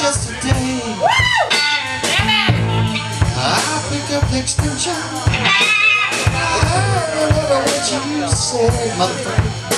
just a day. I pick up the extension. I remember what you said, motherfucker.